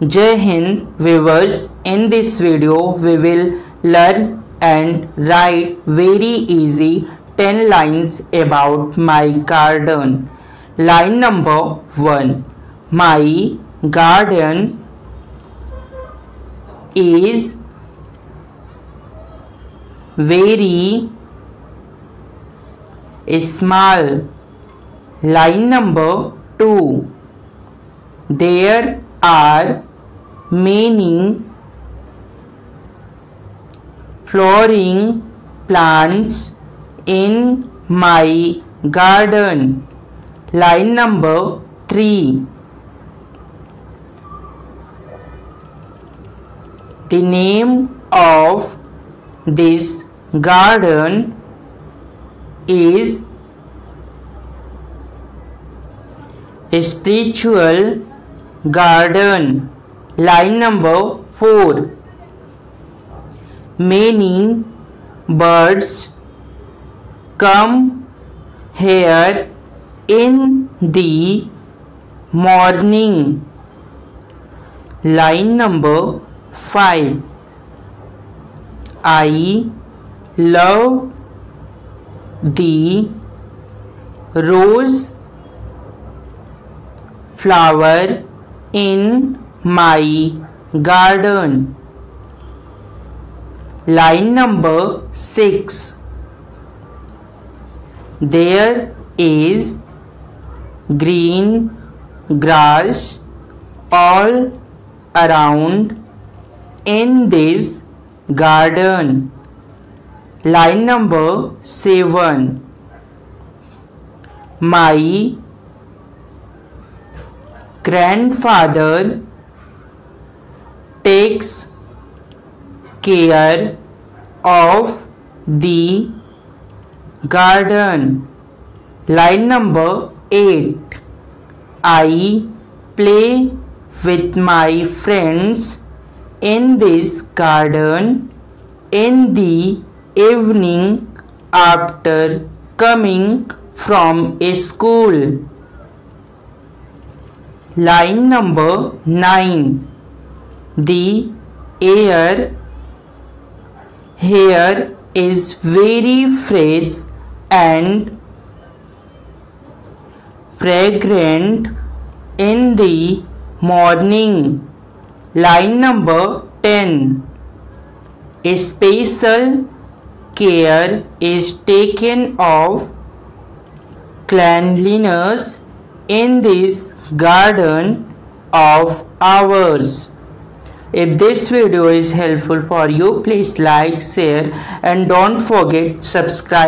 Jai Hind viewers in this video we will learn and write very easy 10 lines about my garden. Line number 1 My garden is very small. Line number 2 There are many flowering plants in my garden. Line number 3 The name of this garden is spiritual garden line number 4 many birds come here in the morning. Line number 5 i love the rose flower in my garden. Line number 6 There is green grass all around in this garden. Line number 7 My grandfather takes care of the garden. Line number 8 I play with my friends in this garden in the evening after coming from school. Line number 9 the air here is very fresh and fragrant in the morning. Line number 10. A special care is taken of cleanliness in this garden of ours. If this video is helpful for you, please like, share and don't forget subscribe.